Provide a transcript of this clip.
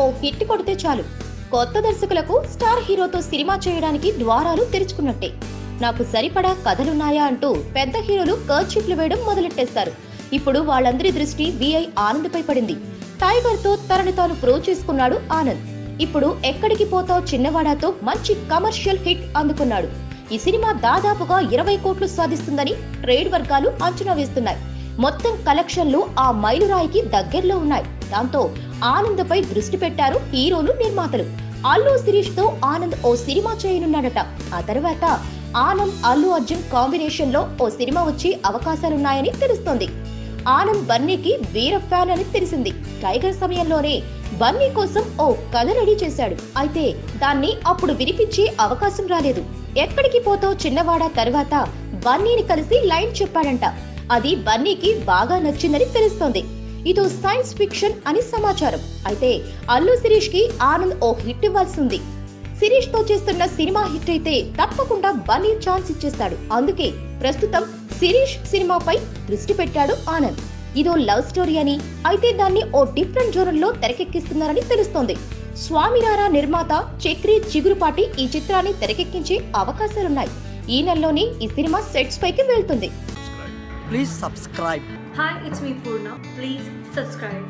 ఓ hit కొడితే చాలు. కొత్త దర్శకులకు స్టార్ హీరోతో సినిమా చేయడానికి ద్వారాలు తెరుచుకున్నట్టే. నాకు సరిపడా కథలున్నాయా అంటూ పెద్ద హీరోలు కర్చిప్లు వేయడం మొదలెట్టేస్తారు ఇప్పుడు వాళ్ళందరి దృష్టి విఐ ఆనంద్పై పడింది. టైగర్తో తనని తాను ప్రూవ్ చేసుకున్నాడు ఆనంద్. ఇప్పుడు ఎక్కడికి పోతావు చిన్నవాడాతో మంచి కమర్షియల్ హిట్ అందుకున్నాడు. ఈ సినిమా దాదాపుగా ఇరవై కోట్లు సాధిస్తుందని ట్రేడ్ వర్గాలు అంచనా వేస్తున్నాయి. మొత్తం కలెక్షన్లు ఆ మైలురాయికి దగ్గరలో ఉన్నాయి. దాంతో ఆనంద్పై దృష్టి పెట్టారు హీరోలు నిర్మాతలు. అల్లు శిరీష్తో ఆనంద్ ఓ సినిమా చేయనున్నాడట. ఆ తర్వాత ఆనంద్ అల్లు అర్జున్ కాంబినేషన్లో ఓ సినిమా వచ్చే అవకాశాలున్నాయని తెలుస్తోంది. ఆనంద్ బన్నీకి వీర ఫ్యాన్ అని తెలిసింది. టైగర్ సమయంలోనే బన్నీ కోసం ఓ కథ రెడీ చేశాడు. అయితే దాన్ని అప్పుడు వినిపించే అవకాశం రాలేదు. ఎక్కడికి పోతావు చిన్నవాడ తర్వాత బన్నీని కలిసి లైన్ చెప్పాడంట. అది బన్నీకి బాగా నచ్చిందని తెలుస్తోంది. ఇదో సైన్స్ ఫిక్షన్ అని సమాచారం. అయితే అల్లు శిరీష్కి ఆనంద్ ఓ హిట్ ఇవ్వాల్సింది. శిరీష్తో చేస్తున్న సినిమా హిట్ అయితే తప్పకుండా బన్నీ ఛాన్స్ ఇచ్చేస్తాడు. అందుకే ప్రస్తుతం శిరీష్ సినిమాపై దృష్టి పెట్టాడు ఆనంద్. ఇదో లవ్ స్టోరీ అని అయితే దాన్ని ఓ డిఫరెంట్ జోనల్లో తెరకెక్కిస్తున్నారని తెలుస్తోంది. స్వామినారా నిర్మాత చక్రి చిగురుపాటి ఈ చిత్రాన్ని తెరకెక్కించే అవకాశాలున్నాయి. ఈ నెలలోనే ఈ సినిమా సెట్స్ పైకి వెళ్తుంది. Please subscribe. Hi, it's me Purna. Please subscribe.